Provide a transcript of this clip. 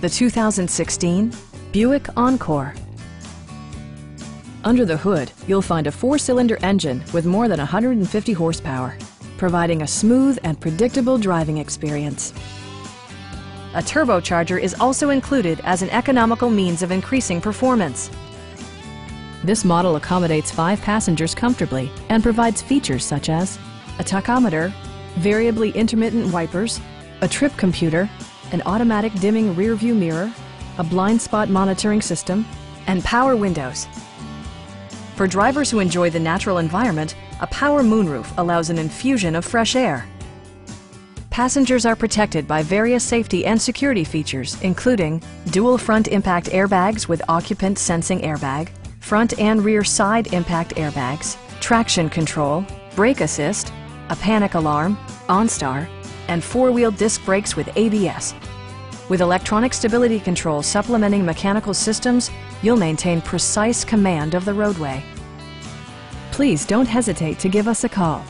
the 2016 Buick Encore. Under the hood, you'll find a four-cylinder engine with more than 150 horsepower, providing a smooth and predictable driving experience. A turbocharger is also included as an economical means of increasing performance. This model accommodates five passengers comfortably and provides features such as a tachometer, variably intermittent wipers, a trip computer, an automatic dimming rear view mirror, a blind spot monitoring system, and power windows. For drivers who enjoy the natural environment, a power moonroof allows an infusion of fresh air. Passengers are protected by various safety and security features, including dual front impact airbags with occupant sensing airbag, front and rear side impact airbags, traction control, brake assist, a panic alarm, OnStar, and four-wheel disc brakes with ABS. With electronic stability control supplementing mechanical systems, you'll maintain precise command of the roadway. Please don't hesitate to give us a call.